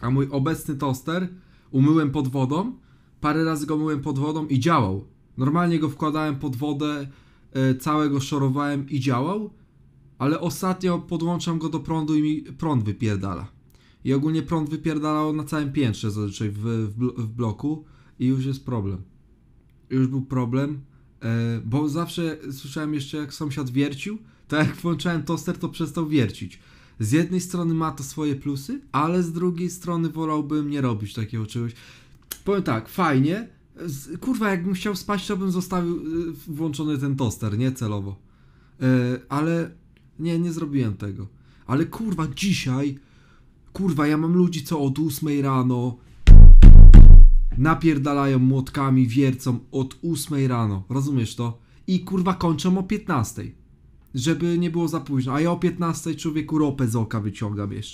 A mój obecny toster umyłem pod wodą, parę razy go myłem pod wodą i działał. Normalnie go wkładałem pod wodę, e, całego szorowałem i działał, ale ostatnio podłączam go do prądu i mi prąd wypierdala. I ogólnie prąd wypierdalał na całym piętrze zazwyczaj w, w, blo- w bloku i już jest problem. Już był problem, e, bo zawsze słyszałem jeszcze jak sąsiad wiercił, to jak włączałem toster to przestał wiercić. Z jednej strony ma to swoje plusy, ale z drugiej strony wolałbym nie robić takiego czegoś. Powiem tak, fajnie. Kurwa, jakbym chciał spać, to bym zostawił y, włączony ten toster, nie celowo. E, ale nie, nie zrobiłem tego. Ale kurwa, dzisiaj, kurwa, ja mam ludzi, co od 8 rano napierdalają młotkami, wiercą od 8 rano. Rozumiesz to? I kurwa kończą o 15. Żeby nie było za późno. A ja o 15 człowieku ropę z oka wyciągam jeszcze.